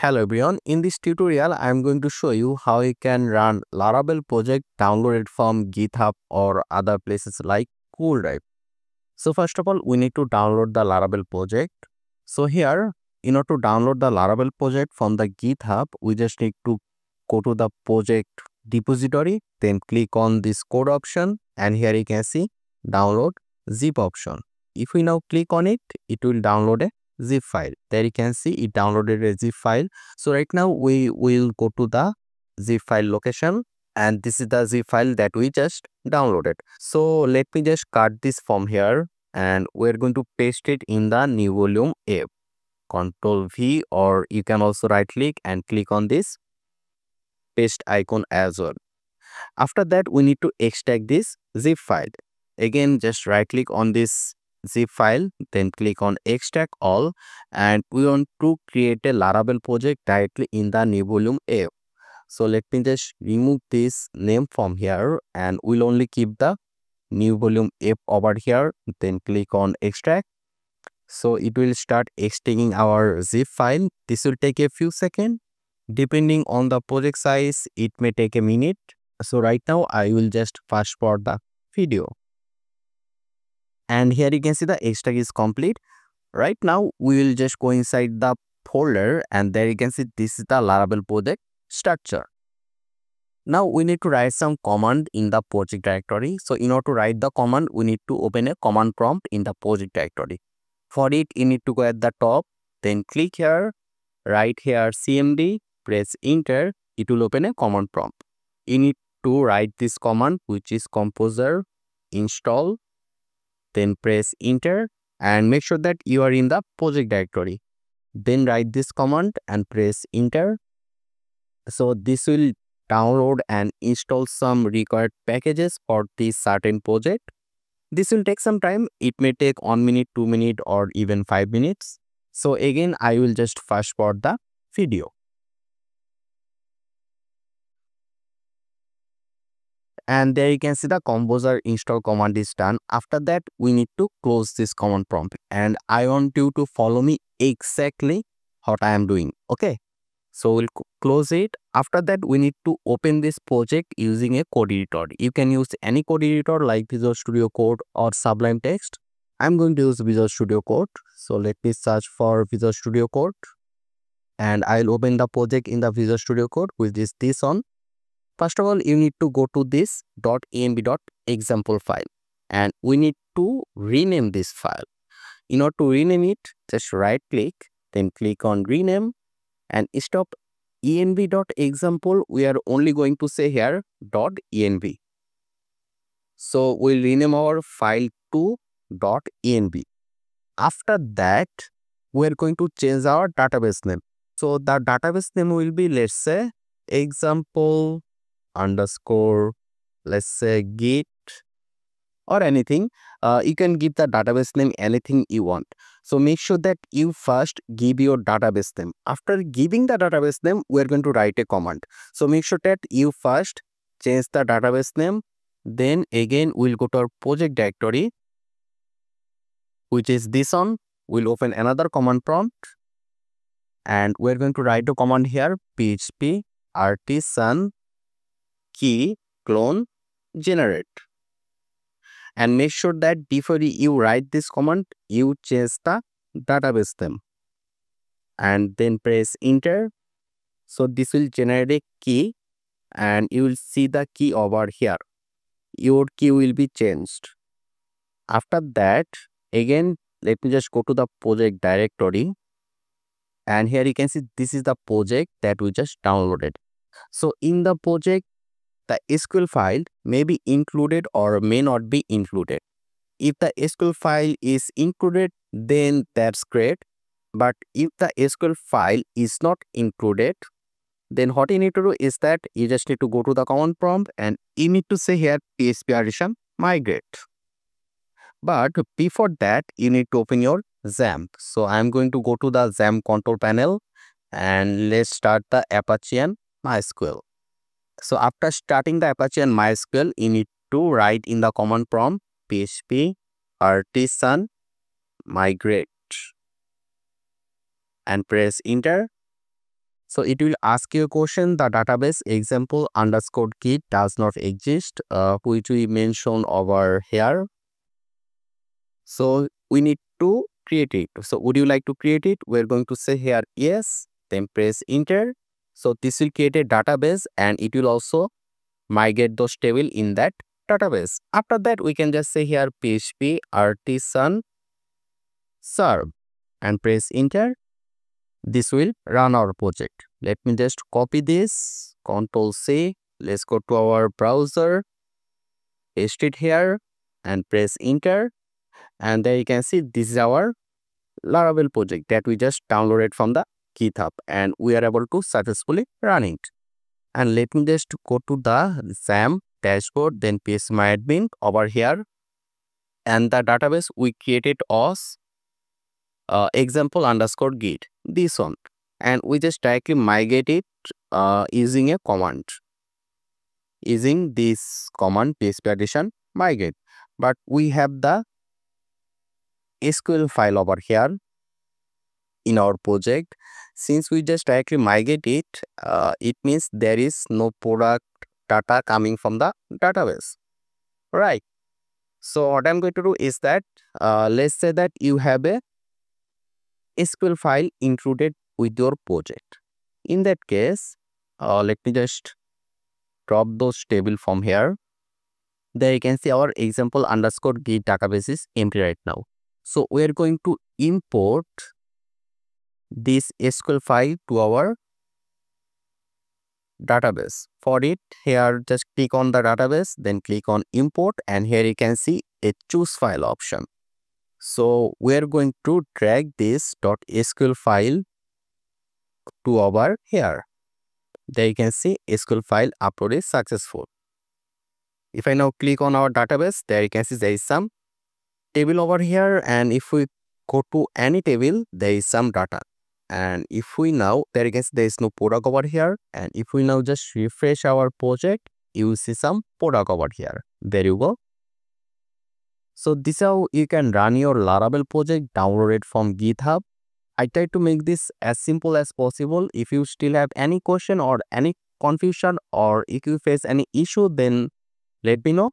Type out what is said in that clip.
Hello everyone, in this tutorial I am going to show you how you can run Laravel project downloaded from GitHub or other places like Google Drive. So first of all we need to download the Laravel project. So here in order to download the Laravel project from the GitHub we just need to go to the project repository then click on this code option and here you can see download zip option. If we now click on it, it will download a zip file. There you can see it downloaded a zip file. So right now we will go to the zip file location and this is the zip file that we just downloaded. So let me just cut this from here and we're going to paste it in the new volume app control v or you can also right click and click on this paste icon as well. After that we need to extract this zip file. Again just right click on this zip file then click on extract all and we want to create a laravel project directly in the new volume app so let me just remove this name from here and we'll only keep the new volume app over here then click on extract. So it will start extracting our zip file. This will take a few seconds. Depending on the project size it may take a minute. So right now i will just fast forward the video and here you can see the extract is complete. Right now we will just go inside the folder and there you can see this is the laravel project structure. Now we need to write some command in the project directory. So in order to write the command we need to open a command prompt in the project directory. For it you need to go at the top then click here write here cmd press enter. It will open a command prompt. You need to write this command which is composer install then press enter and make sure that you are in the project directory. Then write this command and press enter. So this will download and install some required packages for this certain project. This will take some time. It may take one minute two minute or even five minutes. So again i will just fast forward the video and there you can see the composer install command is done. After that we need to close this command prompt. And i want you to follow me exactly what i am doing okay? So we'll close it. After that we need to open this project using a code editor. You can use any code editor like visual studio code or sublime text. I'm going to use visual studio code. So let me search for visual studio code. And i'll open the project in the visual studio code which is this one First of all, you need to go to this .env.example file and we need to rename this file. In order to rename it, just right click, then click on rename and stop env.example. We are only going to say here .env. So we'll rename our file to .env. After that, we're going to change our database name. So the database name will be let's say example underscore let's say git or anything. Uh, you can give the database name anything you want. So make sure that you first give your database name. After giving the database name we're going to write a command. So make sure that you first change the database name. Then again we'll go to our project directory which is this one. We'll open another command prompt. And we're going to write a command here php artisan key colon generate. And make sure that before you write this command you change the database name. And then press enter. So this will generate a key and you will see the key over here. Your key will be changed. After that again let me just go to the project directory. And here you can see this is the project that we just downloaded. So in the project the SQL file may be included or may not be included. If the SQL file is included, then that's great. But if the SQL file is not included, then what you need to do is that you just need to go to the command prompt and you need to say here PHP artisan migrate. But before that, you need to open your XAMPP. So I'm going to go to the XAMPP control panel and let's start the Apache and MySQL. So after starting the Apache and MySQL, you need to write in the command prompt php artisan migrate and press enter. So it will ask you a question, the database example underscore git does not exist, uh, which we mentioned over here. So we need to create it. So would you like to create it? We're going to say here yes, then press enter. So this will create a database and it will also migrate those table in that database. After that, we can just say here PHP artisan serve and press enter this will run our project. Let me just copy this, Control C. Let's go to our browser, paste it here and press enter. And there you can see this is our Laravel project that we just downloaded from the GitHub and we are able to successfully run it. And let me just go to the XAMPP dashboard, then phpMyAdmin over here. And the database we created was uh, example underscore git this one and we just directly migrate it uh, using a command using this command php artisan migrate but we have the sql file over here in our project since we just directly migrate it uh, it means there is no product data coming from the database right so what i'm going to do is that uh, let's say that you have a SQL file included with your project. In that case, uh, let me just drop those table from here. There you can see our example underscore git database is empty right now. So we are going to import this SQL file to our database. For it, here just click on the database, then click on import and here you can see a choose file option. So we're going to drag this .sql file to over here. There you can see SQL file upload is successful. If I now click on our database, there you can see there is some table over here and if we go to any table, there is some data. And if we now, there see there is no product over here and if we now just refresh our project, you will see some product over here. There you go. So this is how you can run your Laravel project, download it from GitHub. I try to make this as simple as possible. If you still have any question or any confusion or if you face any issue, then let me know.